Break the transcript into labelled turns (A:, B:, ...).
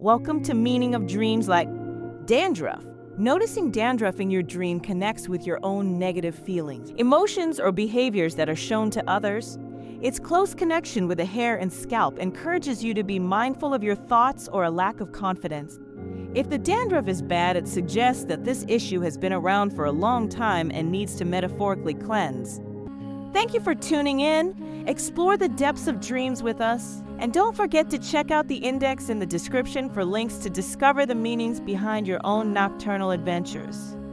A: Welcome to Meaning of Dreams like dandruff. Noticing dandruff in your dream connects with your own negative feelings, emotions, or behaviors that are shown to others. Its close connection with the hair and scalp encourages you to be mindful of your thoughts or a lack of confidence. If the dandruff is bad, it suggests that this issue has been around for a long time and needs to metaphorically cleanse. Thank you for tuning in. Explore the depths of dreams with us. And don't forget to check out the index in the description for links to discover the meanings behind your own nocturnal adventures.